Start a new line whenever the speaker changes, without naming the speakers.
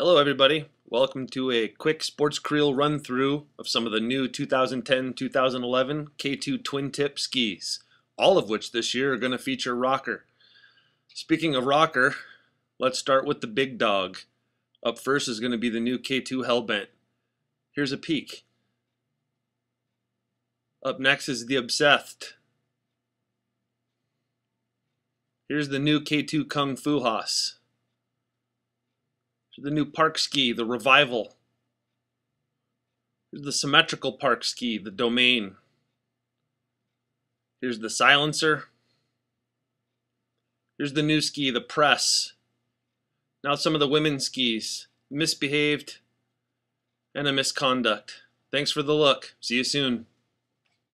Hello, everybody. Welcome to a quick Sports Creel run through of some of the new 2010 2011 K2 twin tip skis, all of which this year are going to feature rocker. Speaking of rocker, let's start with the big dog. Up first is going to be the new K2 Hellbent. Here's a peek. Up next is the Obsethed. Here's the new K2 Kung Fujas the new park ski, the Revival. Here's the symmetrical park ski, the Domain. Here's the Silencer. Here's the new ski, the Press. Now some of the women's skis, MissBehaved and a MissConduct. Thanks for the look. See you soon.